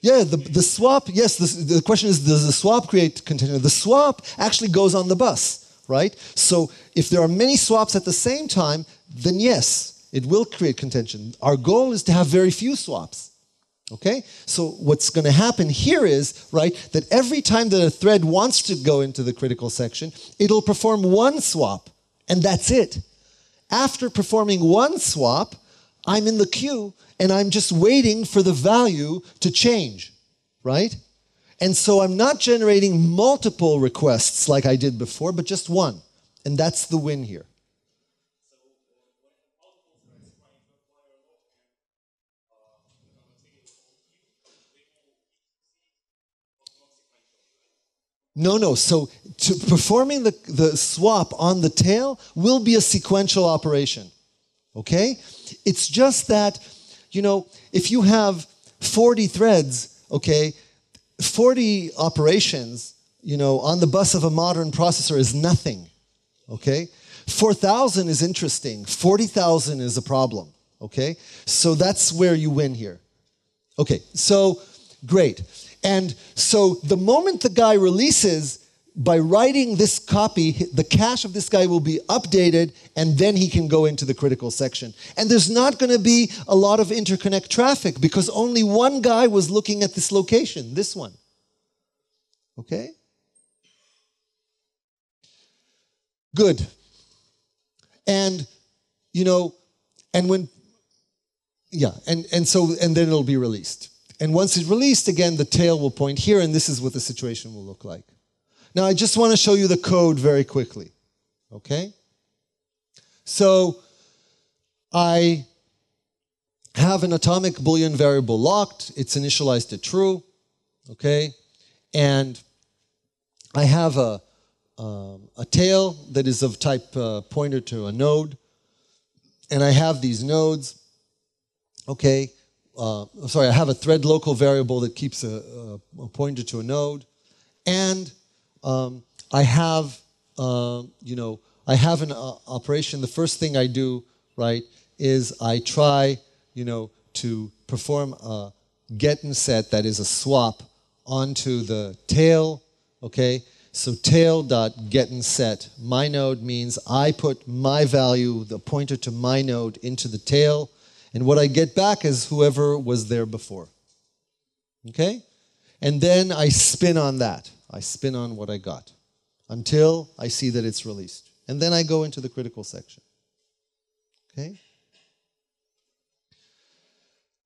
Yeah, the, the swap, yes, the, the question is does the swap create contention? The swap actually goes on the bus, right? So if there are many swaps at the same time, then yes, it will create contention. Our goal is to have very few swaps. Okay? So what's going to happen here is, right, that every time that a thread wants to go into the critical section, it'll perform one swap, and that's it. After performing one swap, I'm in the queue and I'm just waiting for the value to change, right? And so I'm not generating multiple requests like I did before, but just one. And that's the win here. No, no. So performing the, the swap on the tail will be a sequential operation. Okay? It's just that, you know, if you have 40 threads, okay, 40 operations, you know, on the bus of a modern processor is nothing. Okay? 4,000 is interesting. 40,000 is a problem. Okay? So that's where you win here. Okay, so great. And so the moment the guy releases, by writing this copy, the cache of this guy will be updated and then he can go into the critical section. And there's not going to be a lot of interconnect traffic because only one guy was looking at this location, this one. Okay? Good. And, you know, and when, yeah, and, and so, and then it'll be released. And once it's released, again, the tail will point here, and this is what the situation will look like. Now, I just want to show you the code very quickly. Okay? So, I have an atomic Boolean variable locked. It's initialized to true. Okay? And I have a, um, a tail that is of type uh, pointer to a node. And I have these nodes. Okay? uh, sorry, I have a thread local variable that keeps a, a, a pointer to a node, and um, I have, uh, you know, I have an uh, operation. The first thing I do, right, is I try, you know, to perform a get and set that is a swap onto the tail. Okay, so tail dot get and set. My node means I put my value, the pointer to my node, into the tail and what I get back is whoever was there before. Okay? And then I spin on that. I spin on what I got until I see that it's released. And then I go into the critical section. Okay?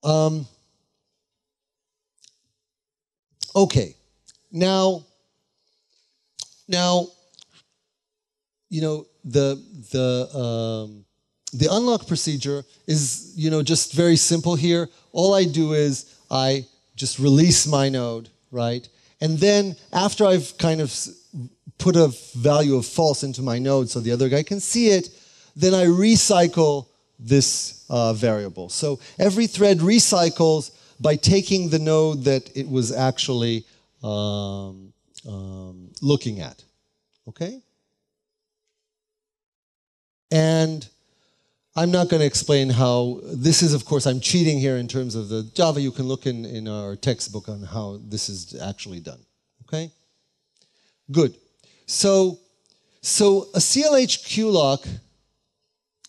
Um, okay. Now, now, you know, the, the, um, the unlock procedure is, you know, just very simple here. All I do is I just release my node, right? And then after I've kind of put a value of false into my node so the other guy can see it, then I recycle this uh, variable. So every thread recycles by taking the node that it was actually um, um, looking at. Okay? And I'm not going to explain how this is, of course, I'm cheating here in terms of the Java. You can look in, in our textbook on how this is actually done. Okay? Good. So, so a CLH lock,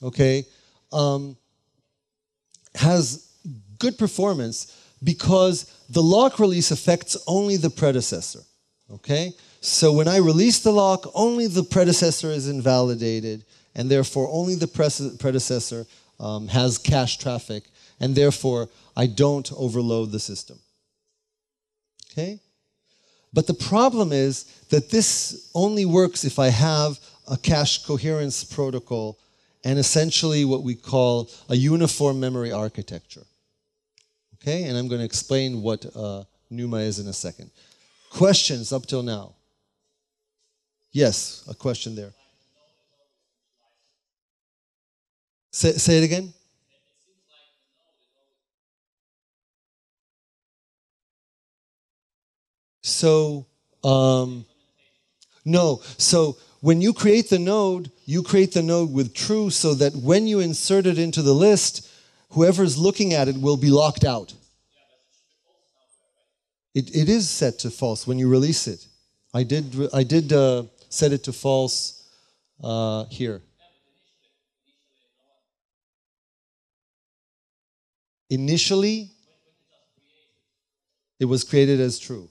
okay, um, has good performance because the lock release affects only the predecessor. Okay? So when I release the lock, only the predecessor is invalidated and therefore only the predecessor um, has cache traffic, and therefore I don't overload the system. Okay? But the problem is that this only works if I have a cache coherence protocol and essentially what we call a uniform memory architecture. Okay? And I'm going to explain what uh, NUMA is in a second. Questions up till now? Yes, a question there. Say, say it again. So, um, no. So when you create the node, you create the node with true so that when you insert it into the list, whoever's looking at it will be locked out. It, it is set to false when you release it. I did, I did uh, set it to false uh, here. Initially, it was created as true.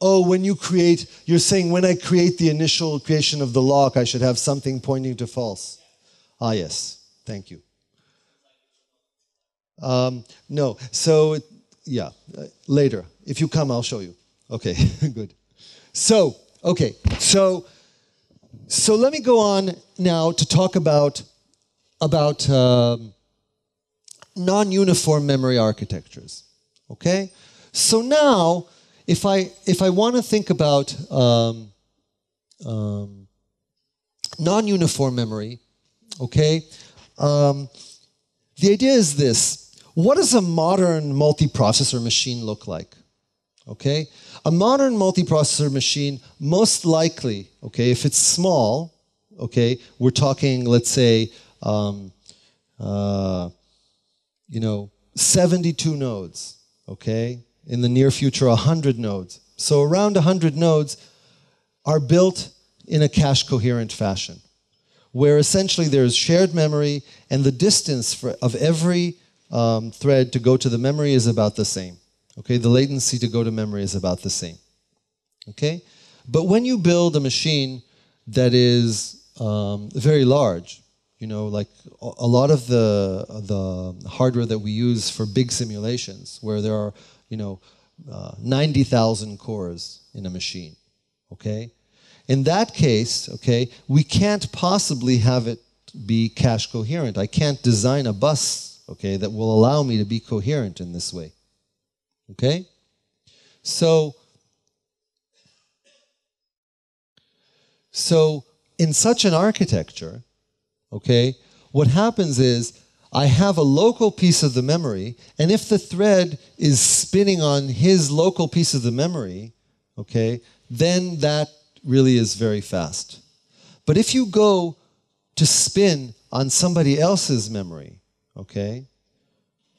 Oh, when you create, you're saying when I create the initial creation of the lock, I should have something pointing to false. Ah, yes. Thank you. Um, no. So, yeah, later. If you come, I'll show you. Okay, good. So, okay. So, so let me go on now to talk about about um, non-uniform memory architectures. Okay. So now if I if I want to think about um, um, non-uniform memory, okay, um, the idea is this: What does a modern multiprocessor machine look like? Okay, a modern multiprocessor machine most likely, okay, if it's small, okay, we're talking, let's say, um, uh, you know, 72 nodes, okay, in the near future 100 nodes. So around 100 nodes are built in a cache coherent fashion, where essentially there's shared memory and the distance for, of every um, thread to go to the memory is about the same. Okay, the latency to go to memory is about the same. Okay, but when you build a machine that is um, very large, you know, like a lot of the the hardware that we use for big simulations, where there are you know, uh, 90,000 cores in a machine, okay? In that case, okay, we can't possibly have it be cache coherent. I can't design a bus, okay, that will allow me to be coherent in this way, okay? So, so in such an architecture, okay, what happens is I have a local piece of the memory, and if the thread is spinning on his local piece of the memory, okay, then that really is very fast. But if you go to spin on somebody else's memory, okay,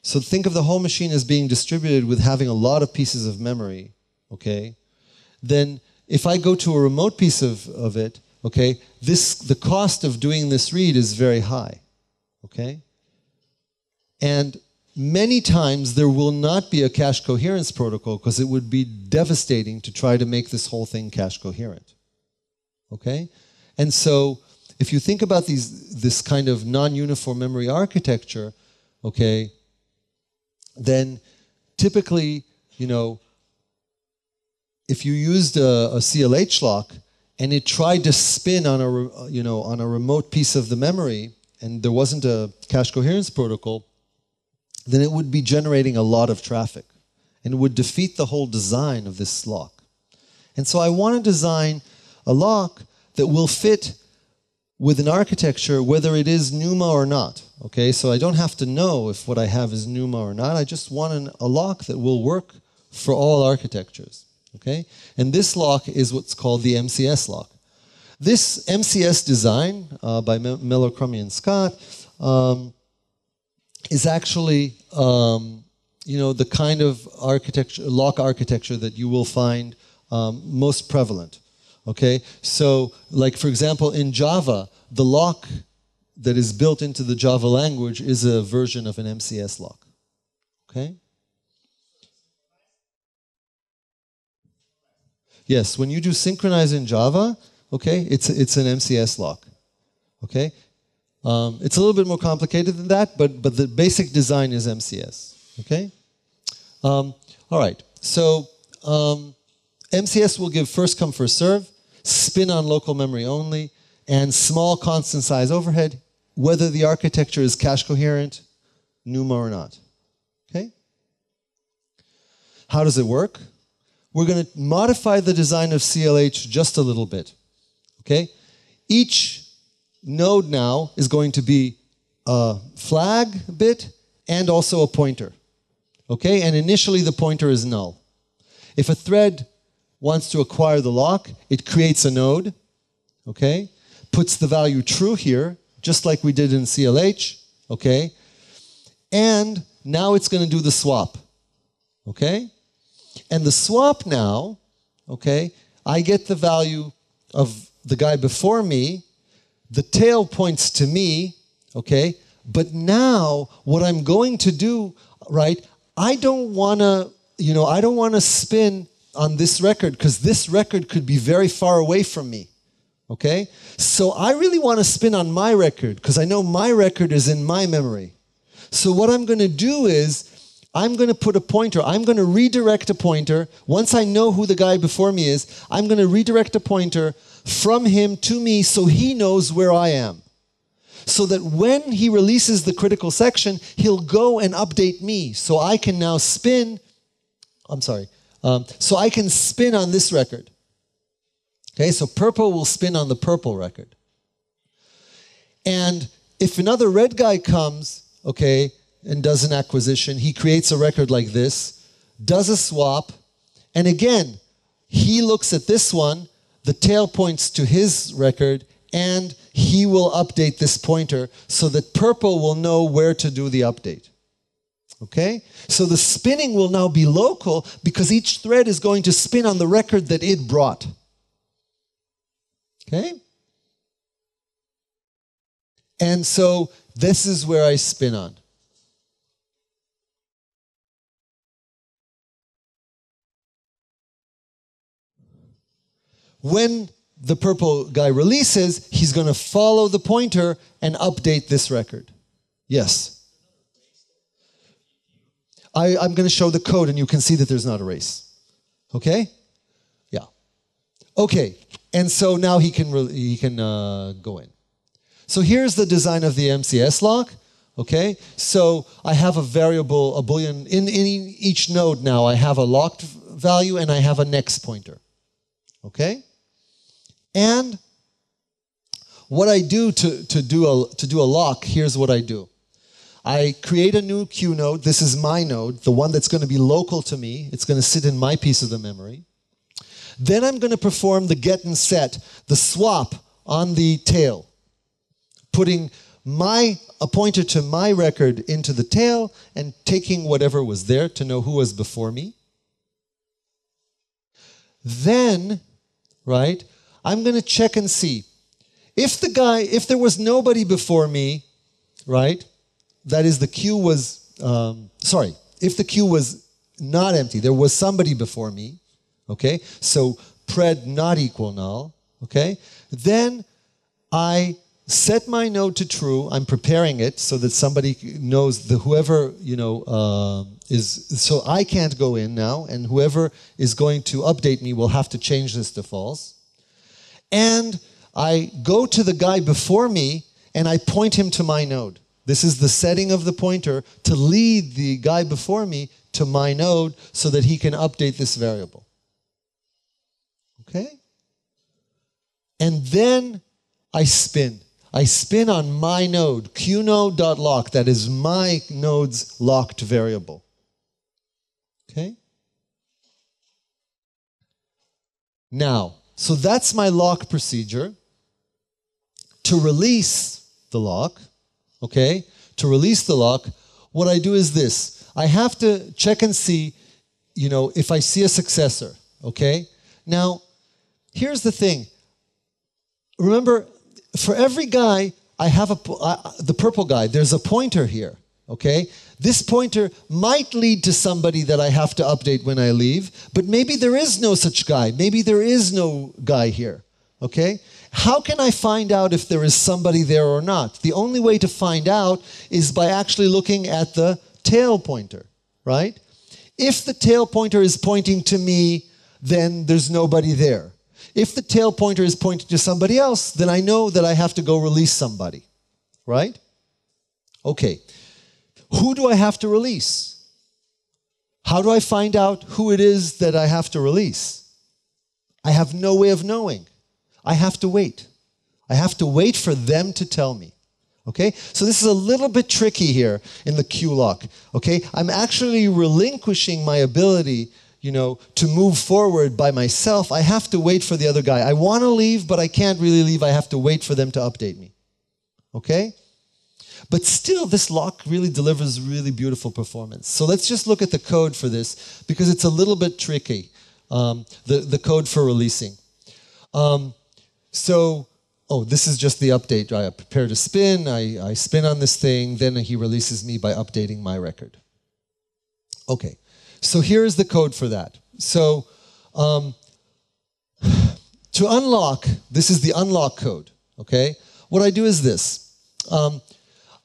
so think of the whole machine as being distributed with having a lot of pieces of memory, okay, then if I go to a remote piece of, of it, okay, this the cost of doing this read is very high. Okay? And many times there will not be a cache coherence protocol because it would be devastating to try to make this whole thing cache coherent. Okay? And so if you think about these, this kind of non-uniform memory architecture, okay, then typically, you know, if you used a, a CLH lock and it tried to spin on a, you know, on a remote piece of the memory and there wasn't a cache coherence protocol, then it would be generating a lot of traffic and it would defeat the whole design of this lock. And so I want to design a lock that will fit with an architecture whether it is NUMA or not. Okay, so I don't have to know if what I have is NUMA or not. I just want an, a lock that will work for all architectures. Okay, and this lock is what's called the MCS lock. This MCS design uh, by Mellor-Crummey, and Scott um, is actually um, you know the kind of architecture lock architecture that you will find um, most prevalent okay? So like for example in java the lock that is built into the java language is a version of an mcs lock okay? Yes when you do synchronize in java okay it's it's an mcs lock okay um, it's a little bit more complicated than that, but, but the basic design is MCS. Okay? Um, all right. So um, MCS will give first come, first serve, spin on local memory only, and small constant size overhead, whether the architecture is cache coherent, NUMA or not. Okay? How does it work? we're going to modify the design of CLH just a little bit. Okay? Each node now is going to be a flag bit and also a pointer. Okay? And initially the pointer is null. If a thread wants to acquire the lock, it creates a node. Okay? Puts the value true here, just like we did in CLH. Okay? And now it's going to do the swap. Okay? And the swap now, okay, I get the value of the guy before me, the tail points to me, okay, but now what I'm going to do, right, I don't want to, you know, I don't want to spin on this record because this record could be very far away from me. Okay? So I really want to spin on my record because I know my record is in my memory. So what I'm going to do is I'm going to put a pointer, I'm going to redirect a pointer. Once I know who the guy before me is, I'm going to redirect a pointer from him to me so he knows where I am. So that when he releases the critical section, he'll go and update me. So I can now spin, I'm sorry, um, so I can spin on this record. Okay, so purple will spin on the purple record. And if another red guy comes, okay, and does an acquisition. He creates a record like this, does a swap, and again, he looks at this one, the tail points to his record, and he will update this pointer so that purple will know where to do the update. Okay? So the spinning will now be local because each thread is going to spin on the record that it brought. Okay? And so this is where I spin on. When the purple guy releases, he's going to follow the pointer and update this record. Yes. I, am going to show the code and you can see that there's not a race. Okay? Yeah. Okay. And so now he can, re- he can uh, go in. So here's the design of the MCS lock. Okay? So I have a variable, a boolean, in, in each node now I have a locked value and I have a next pointer. Okay? And what I do to, to, do a, to do a lock, here's what I do. I create a new Q node. This is my node, the one that's going to be local to me. It's going to sit in my piece of the memory. Then I'm going to perform the get and set, the swap on the tail, putting my a pointer to my record into the tail and taking whatever was there to know who was before me. Then, right, I'm going to check and see. If the guy, if there was nobody before me, right, that is the queue was, um, sorry, if the queue was not empty, there was somebody before me, okay, so pred not equal null, okay, then I set my node to true. I'm preparing it so that somebody knows the whoever you know uh, is. So I can't go in now, and whoever is going to update me will have to change this to false and I go to the guy before me and I point him to my node. This is the setting of the pointer to lead the guy before me to my node so that he can update this variable. Okay? And then I spin. I spin on my node, qnode.lock, that is my node's locked variable. Okay? Now, so that's my lock procedure. To release the lock, okay, to release the lock, what I do is this. I have to check and see, you know, if I see a successor, okay? Now, here's the thing. Remember, for every guy, I have a, uh, the purple guy, there's a pointer here, okay? This pointer might lead to somebody that I have to update when I leave, but maybe there is no such guy. Maybe there is no guy here. Okay? How can I find out if there is somebody there or not? The only way to find out is by actually looking at the tail pointer, right? If the tail pointer is pointing to me, then there's nobody there. If the tail pointer is pointing to somebody else, then I know that I have to go release somebody, right? Okay. Who do I have to release? How do I find out who it is that I have to release? I have no way of knowing. I have to wait. I have to wait for them to tell me. Okay? So this is a little bit tricky here in the Q lock. Okay? I'm actually relinquishing my ability, you know, to move forward by myself. I have to wait for the other guy. I want to leave, but I can't really leave. I have to wait for them to update me. Okay? But still, this lock really delivers really beautiful performance. So let's just look at the code for this because it's a little bit tricky, um, the, the code for releasing. Um, so oh, this is just the update. I prepare to spin, I, I spin on this thing, then he releases me by updating my record. Okay, so here's the code for that. So um, to unlock, this is the unlock code, okay? What I do is this. Um,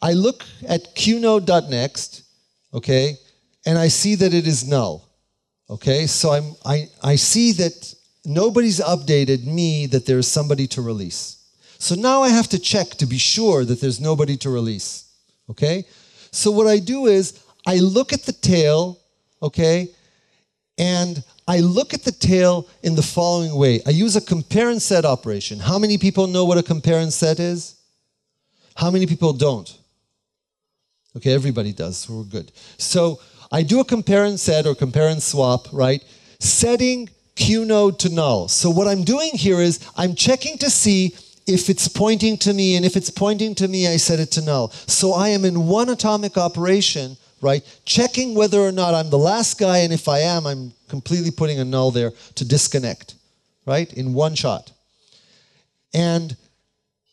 I look at qnode.next, okay, and I see that it is null, okay? So I'm, I, I see that nobody's updated me that there's somebody to release. So now I have to check to be sure that there's nobody to release. Okay? So what I do is I look at the tail, okay? And I look at the tail in the following way. I use a compare and set operation. How many people know what a compare and set is? How many people don't? Okay, everybody does. So we're good. So I do a compare and set or compare and swap, right? Setting Q node to null. So what I'm doing here is I'm checking to see if it's pointing to me, and if it's pointing to me, I set it to null. So I am in one atomic operation, right? Checking whether or not I'm the last guy, and if I am, I'm completely putting a null there to disconnect, right? In one shot. And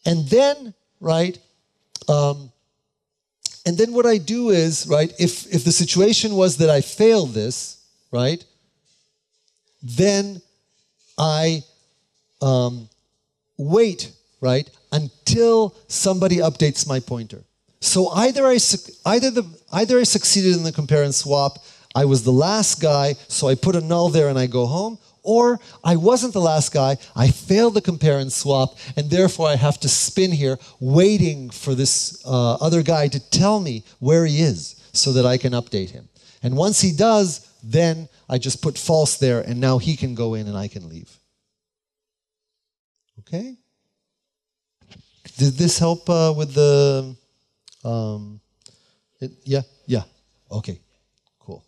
and then, right? Um, and then what I do is, right? If if the situation was that I failed this, right? Then I um, wait right? Until somebody updates my pointer. So either I, either, the, either I succeeded in the compare and swap, I was the last guy, so I put a null there and I go home, or I wasn't the last guy, I failed the compare and swap, and therefore I have to spin here waiting for this uh, other guy to tell me where he is so that I can update him. And once he does, then I just put false there, and now he can go in and I can leave. Okay? Did this help uh, with the? Um, it, yeah, yeah. Okay, cool.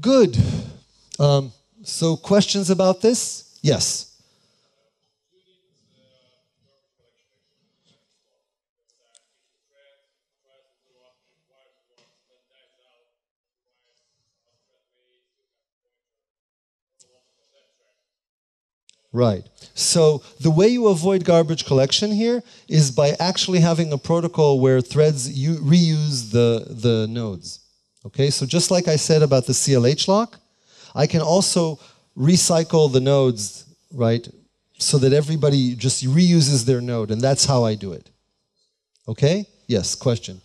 Good. Um, so, questions about this? Yes. Right. So the way you avoid garbage collection here is by actually having a protocol where threads reuse the, the nodes. Okay, so just like I said about the CLH lock, I can also recycle the nodes, right, so that everybody just reuses their node, and that's how I do it. Okay? Yes, question.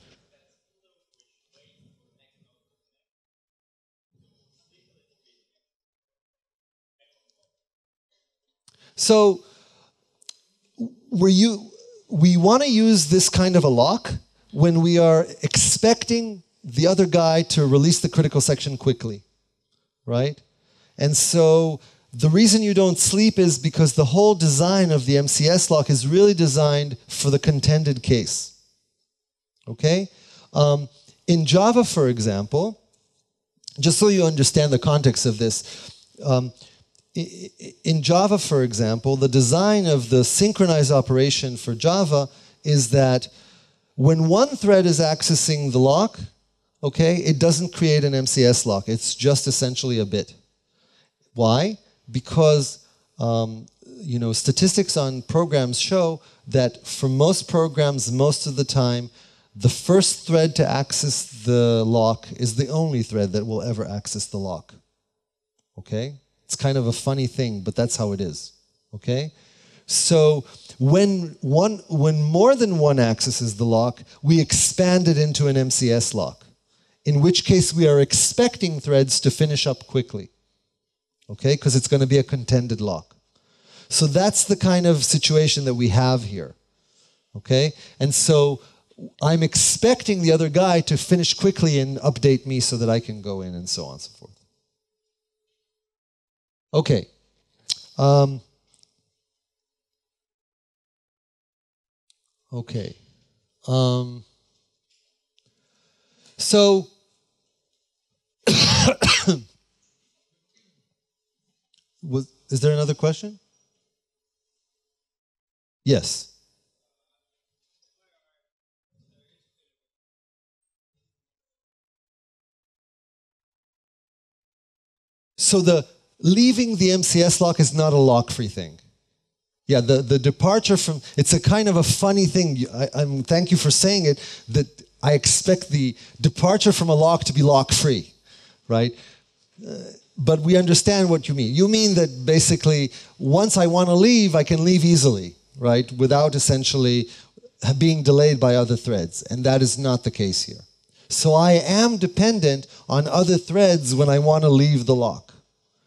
So were you, we want to use this kind of a lock when we are expecting the other guy to release the critical section quickly, right? And so the reason you don't sleep is because the whole design of the MCS lock is really designed for the contended case. Okay? Um, in Java, for example, just so you understand the context of this, um, in Java, for example, the design of the synchronize operation for Java is that when one thread is accessing the lock, okay, it doesn't create an MCS lock. It's just essentially a bit. Why? Because um, you know statistics on programs show that for most programs, most of the time, the first thread to access the lock is the only thread that will ever access the lock. Okay? It's kind of a funny thing, but that's how it is. Okay? So when one when more than one accesses the lock, we expand it into an MCS lock. In which case we are expecting threads to finish up quickly. Okay? Because it's going to be a contended lock. So that's the kind of situation that we have here. Okay? And so I'm expecting the other guy to finish quickly and update me so that I can go in and so on and so forth. Okay. Um, okay. Um, so, was, is there another question? Yes. So the leaving the MCS lock is not a lock-free thing. Yeah, the, the departure from it's a kind of a funny thing. I, I'm thank you for saying it. That I expect the departure from a lock to be lock-free, right? Uh, but we understand what you mean. You mean that basically once I want to leave, I can leave easily, right, without essentially being delayed by other threads, and that is not the case here. So I am dependent on other threads when I want to leave the lock.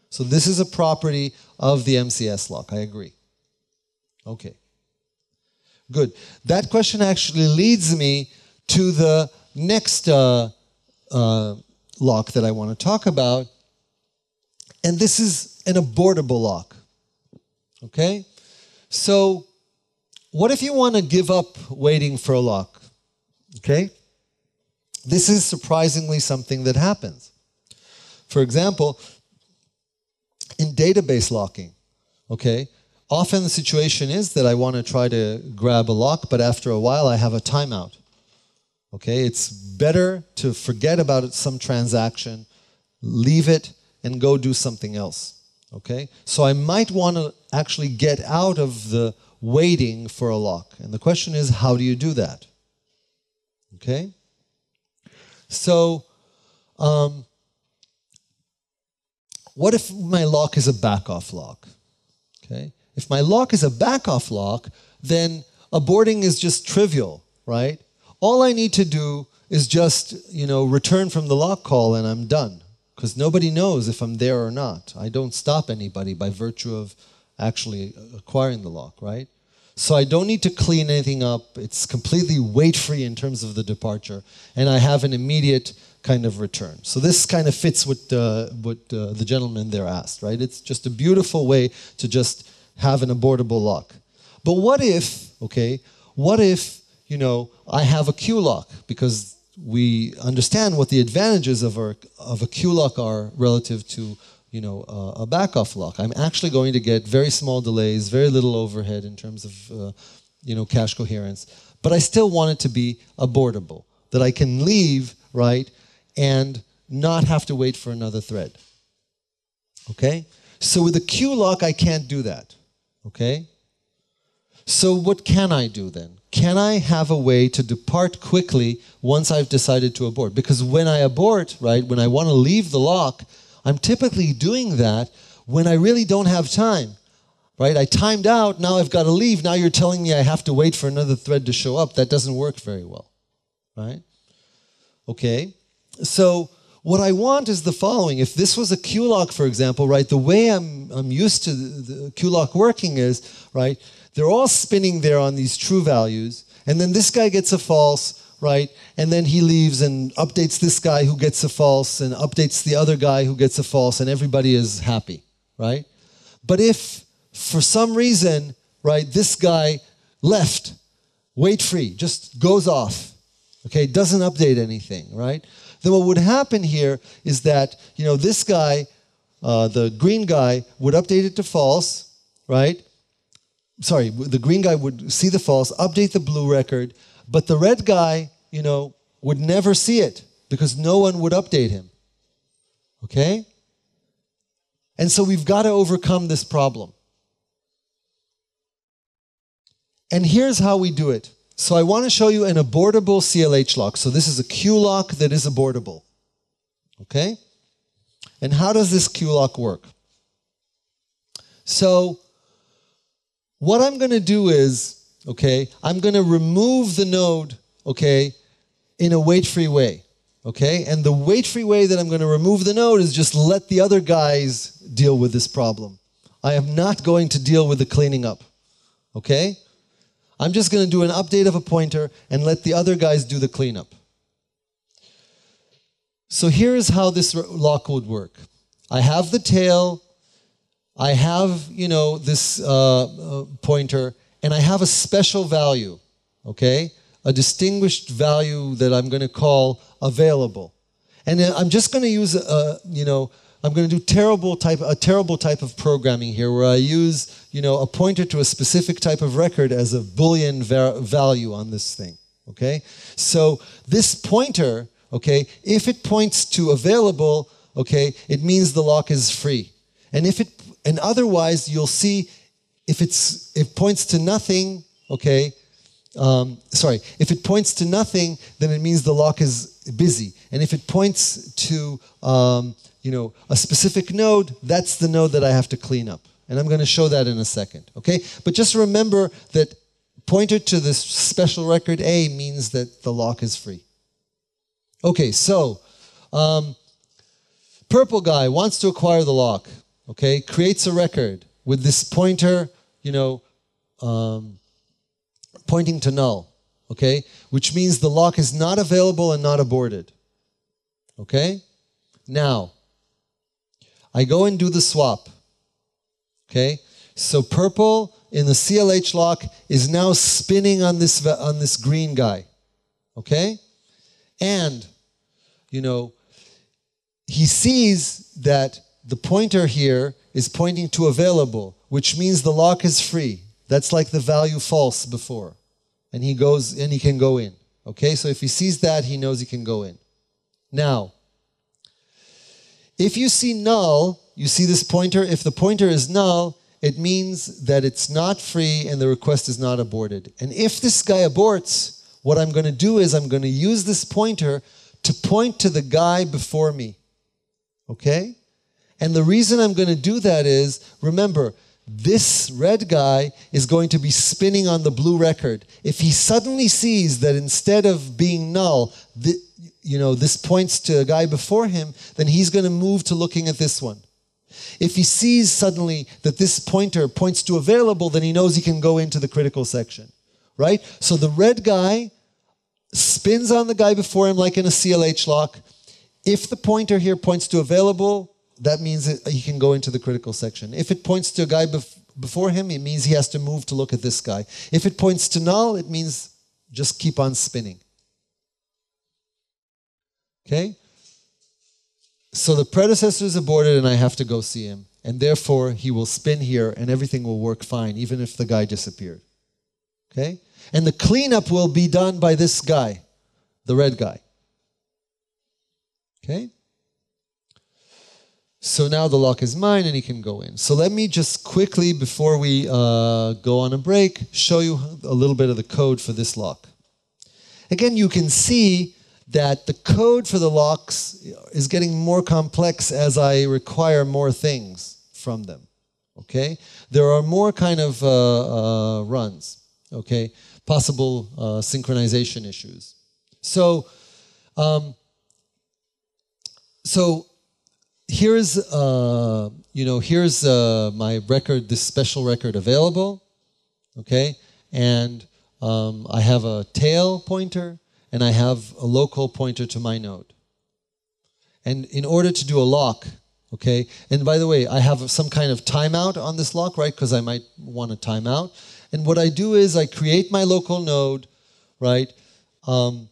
So this is a property of the MCS lock. I agree. Okay. Good. That question actually leads me to the next uh, uh, lock that I want to talk about. And this is an abortable lock. Okay? So, what if you want to give up waiting for a lock? Okay? This is surprisingly something that happens. For example, in database locking, okay? Often the situation is that I want to try to grab a lock, but after a while I have a timeout. Okay, it's better to forget about some transaction, leave it, and go do something else. Okay, so I might want to actually get out of the waiting for a lock. And the question is, how do you do that? Okay, so um, what if my lock is a back-off lock? Okay? If my lock is a back-off lock, then aborting is just trivial, right? All I need to do is just, you know, return from the lock call and I'm done. Because nobody knows if I'm there or not. I don't stop anybody by virtue of actually acquiring the lock, right? So I don't need to clean anything up. It's completely wait free in terms of the departure. And I have an immediate kind of return. So this kind of fits what, uh, what uh, the gentleman there asked, right? It's just a beautiful way to just have an abortable lock. But what if, okay, what if, you know, I have a Q lock because we understand what the advantages of, our, of a are relative to, you know, uh, a back-off lock. I'm actually going to get very small delays, very little overhead in terms of, uh, you know, cache coherence. But I still want it to be abortable, that I can leave, right, and not have to wait for another thread. Okay? So with a Q lock, I can't do that. Okay? So what can I do then? Can I have a way to depart quickly once I've decided to abort? Because when I abort, right, when I want to leave the lock, I'm typically doing that when I really don't have time. Right? I timed out, now I've got to leave. Now you're telling me I have to wait for another thread to show up. That doesn't work very well. Right? Okay? So what I want is the following. If this was a QLock, for example, right, the way I'm, I'm used to the, the QLock working is, right, they're all spinning there on these true values, and then this guy gets a false, right, and then he leaves and updates this guy who gets a false and updates the other guy who gets a false, and everybody is happy, right? But if for some reason, right, this guy left, wait free, just goes off, okay, doesn't update anything, right? then what would happen here is that, you know, this guy, uh, the green guy, would update it to false, right? Sorry, the green guy would see the false, update the blue record, but the red guy, you know, would never see it because no one would update him. Okay? And so we've got to overcome this problem. And here's how we do it. So I want to show you an abortable CLH lock. So this is a Q lock that is abortable. Okay? And how does this Q lock work? So what I'm going to do is, okay, I'm going to remove the node, okay, in a wait-free way. Okay? And the wait-free way that I'm going to remove the node is just let the other guys deal with this problem. I am not going to deal with the cleaning up. Okay? I'm just going to do an update of a pointer and let the other guys do the cleanup. So here's how this lock would work. I have the tail, I have, you know, this uh, uh, pointer, and I have a special value, okay? A distinguished value that I'm going to call available. And I'm just going to use, a, you know, I'm going to do terrible type, a terrible type of programming here where I use, you know, a pointer to a specific type of record as a Boolean value on this thing, okay? So this pointer okay, if it points to available, okay, it means the lock is free. And if it and otherwise you'll see if it's it points to nothing, okay, um, sorry, if it points to nothing, then it means the lock is busy. And if it points to um, you know a specific node, that's the node that I have to clean up. And I'm going to show that in a second. Okay, but just remember that pointer to this special record A means that the lock is free. Okay, so um, purple guy wants to acquire the lock. Okay, creates a record with this pointer, you know, um, pointing to null. Okay, which means the lock is not available and not aborted. Okay, now I go and do the swap. Okay, so purple in the CLH lock is now spinning on this on this green guy. Okay, and you know, he sees that the pointer here is pointing to available, which means the lock is free. That's like the value false before. And he goes and he can go in. Okay, so if he sees that, he knows he can go in. Now, if you see null, you see this pointer. If the pointer is null, it means that it's not free and the request is not aborted. And if this guy aborts, what I'm going to do is I'm going to use this pointer to point to the guy before me. Okay? And the reason I'm going to do that is remember, this red guy is going to be spinning on the blue record. If he suddenly sees that instead of being null, the, you know, this points to a guy before him, then he's going to move to looking at this one. If he sees suddenly that this pointer points to available, then he knows he can go into the critical section, right? So the red guy spins on the guy before him like in a CLH lock. If the pointer here points to available, that means that he can go into the critical section. If it points to a guy bef- before him, it means he has to move to look at this guy. If it points to null, it means just keep on spinning. Okay? So the predecessor is aborted and I have to go see him. And therefore, he will spin here and everything will work fine, even if the guy disappeared. Okay? And the cleanup will be done by this guy, the red guy. Okay? So now the lock is mine and he can go in. So let me just quickly, before we uh, go on a break, show you a little bit of the code for this lock. Again, you can see that the code for the locks is getting more complex as I require more things from them. Okay? There are more kind of uh, uh, runs. Okay? possible uh, synchronization issues. So, um, so here's uh, you know here's uh, my record, this special record available, okay, and um, I have a tail pointer and I have a local pointer to my node. And in order to do a lock, okay, and by the way, I have some kind of timeout on this lock, right? Because I might want a timeout. And what I do is I create my local node, right? Um,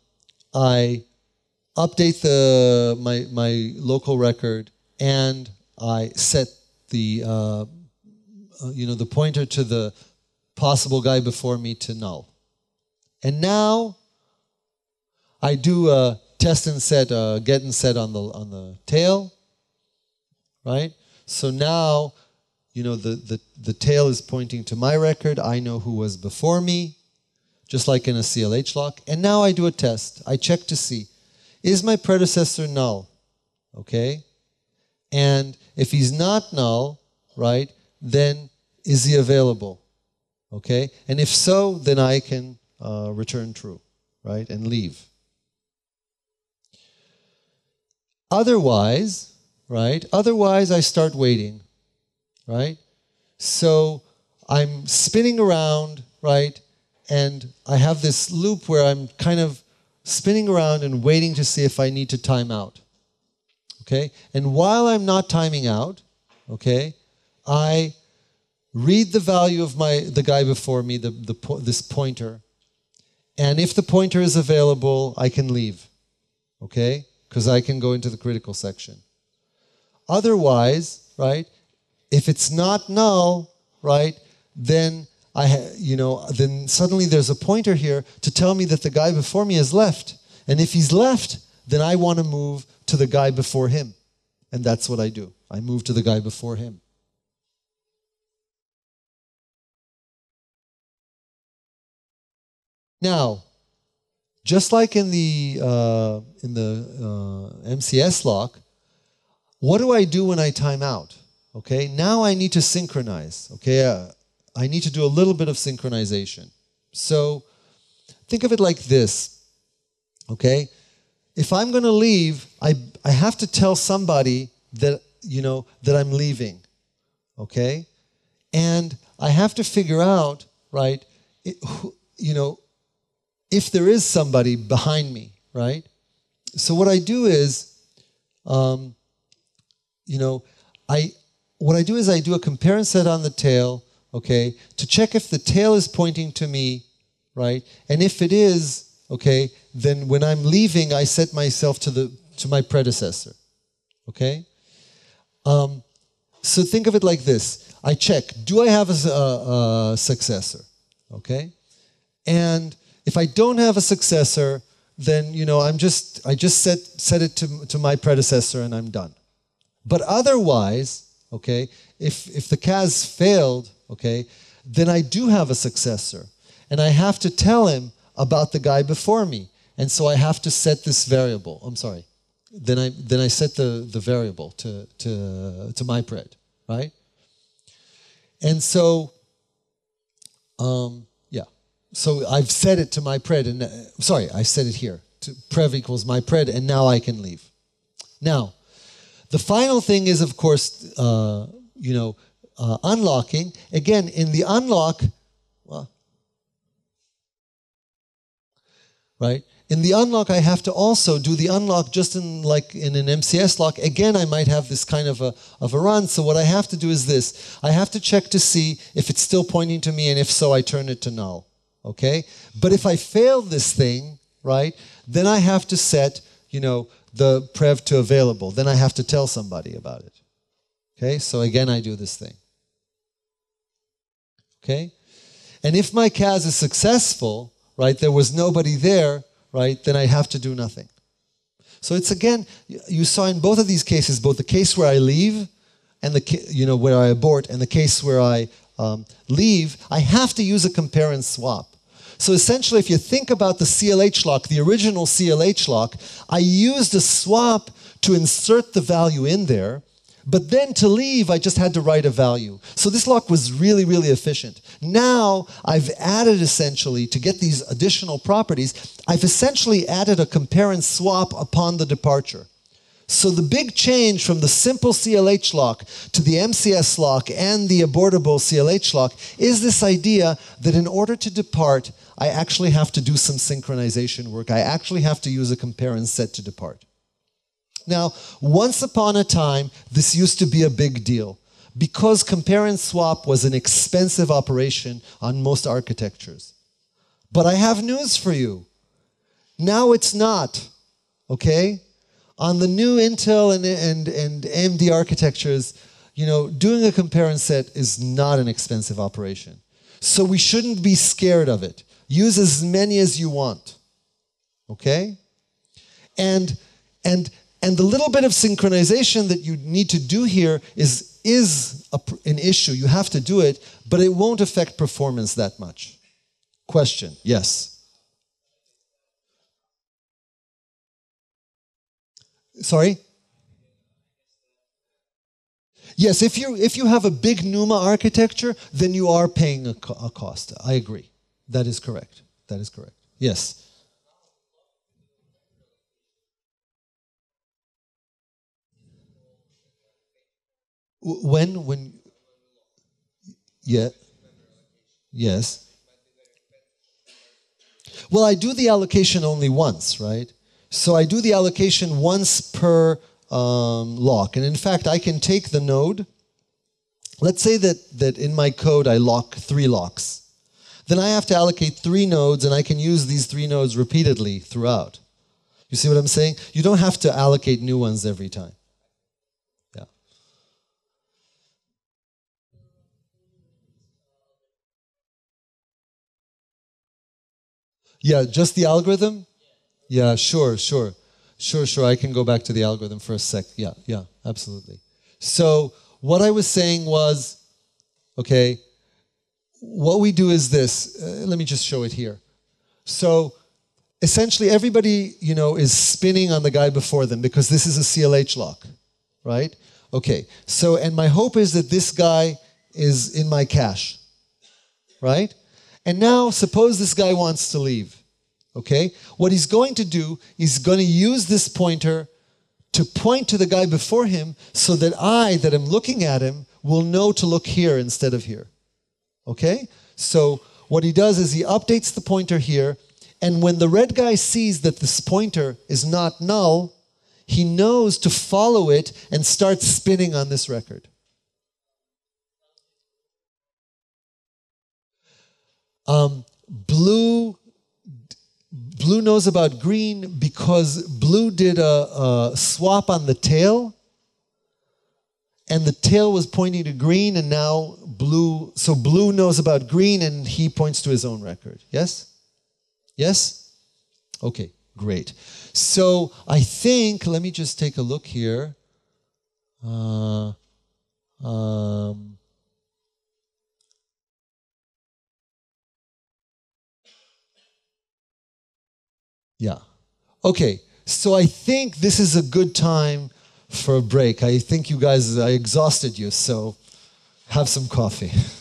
I update the my my local record, and I set the uh, uh, you know the pointer to the possible guy before me to null. And now I do a test and set, uh, get and set on the on the tail, right? So now you know, the, the, the tail is pointing to my record. I know who was before me, just like in a CLH lock. And now I do a test. I check to see, is my predecessor null? Okay? And if he's not null, right, then is he available? Okay? And if so, then I can uh, return true, right, and leave. Otherwise, right, otherwise I start waiting right? So I'm spinning around, right? and I have this loop where I'm kind of spinning around and waiting to see if I need to time out. Okay? And while I'm not timing out, okay, I read the value of my the guy before me, the, the this pointer, and if the pointer is available, I can leave. Okay? Because I can go into the critical section. Otherwise, right, if it's not null, right, then I you know, then suddenly there's a pointer here to tell me that the guy before me has left. And if he's left, then I want to move to the guy before him. And that's what I do. I move to the guy before him. Now, just like in the uh, in the uh, MCS lock, what do I do when I time out? Okay, now I need to synchronize. Okay, uh, I need to do a little bit of synchronization. So think of it like this. Okay, if I'm going to leave, I I have to tell somebody that you know that I'm leaving. Okay, and I have to figure out right. It, you know if there is somebody behind me, right? So what I do is, um, you know, I what I do is I do a compare and set on the tail, okay, to check if the tail is pointing to me, right? And if it is, okay, then when I'm leaving, I set myself to the to my predecessor, okay. Um, so think of it like this: I check, do I have a, a, a successor, okay, and if I don't have a successor, then you know I'm just I just set set it to, to my predecessor and I'm done. But otherwise, okay, if if the CAS failed, okay, then I do have a successor. And I have to tell him about the guy before me. And so I have to set this variable. I'm sorry. Then I then I set the, the variable to, to, to my pred, right? And so um, yeah. so I've set it to my pred, and uh, sorry, I set it here. To prev equals my pred, and now I can leave. Now, the final thing is, of course, uh, you know, uh, unlocking. Again, in the unlock, well, right? In the unlock, I have to also do the unlock just in like in an MCS lock. Again, I might have this kind of a, of a run. So what I have to do is this. I have to check to see if it's still pointing to me, and if so, I turn it to null okay? But if I fail this thing, right, then I have to set, you know, the prev to available. Then I have to tell somebody about it. Okay, so again, I do this thing. Okay? And if my CAS is successful, right, there was nobody there, right, then I have to do nothing. So it's again, you saw in both of these cases, both the case where I leave and the, you know, where I abort and the case where I um, leave, I have to use a compare and swap. So essentially, if you think about the CLH lock, the original CLH lock, I used a swap to insert the value in there, but then to leave, I just had to write a value. So this lock was really, really efficient. Now I've added essentially, to get these additional properties, I've essentially added a compare and swap upon the departure. So the big change from the simple CLH lock to the MCS lock and the abortable CLH lock is this idea that in order to depart, I actually have to do some synchronization work. I actually have to use a compare and set to depart. Now, once upon a time, this used to be a big deal because compare and swap was an expensive operation on most architectures. But I have news for you. Now it's not, okay? on the new Intel and, and, and AMD architectures, you know, doing a compare and set is not an expensive operation. So we shouldn't be scared of it. Use as many as you want. Okay? And and and the little bit of synchronization that you need to do here is is a, an issue. You have to do it, but it won't affect performance that much. Question? Yes. Sorry? Yes, if you if you have a big NUMA architecture, then you are paying a, a cost. I agree. That is correct. That is correct. Yes. When when yeah yes Well, I do the allocation only once, right? So I do the allocation once per um, lock. And in fact, I can take the node. Let's say that, that in my code I lock three locks. Then I have to allocate three nodes, and I can use these three nodes repeatedly throughout. You see what I'm saying? You don't have to allocate new ones every time. Yeah, just the algorithm? Yeah, sure, sure. Sure, sure. I can go back to the algorithm for a sec. Yeah, yeah, absolutely. So, what I was saying was okay, what we do is this. Uh, let me just show it here. So, essentially, everybody, you know, is spinning on the guy before them because this is a CLH lock, right? Okay, so, and my hope is that this guy is in my cache, right? And now, suppose this guy wants to leave. Okay? What he's going to do, he's going to use this pointer to point to the guy before him so that I, that am looking at him, will know to look here instead of here. Okay? So what he does is he updates the pointer here, and when the red guy sees that this pointer is not null, he knows to follow it and start spinning on this record. Um, blue Blue knows about green because blue did a, a, swap on the tail, and the tail was pointing to green, and now blue. So blue knows about green, and he points to his own record. Yes? Yes? Okay, great. So I think, let me just take a look here. Uh, um, Yeah. Okay, so I think this is a good time for a break. I think you guys, I exhausted you, so have some coffee.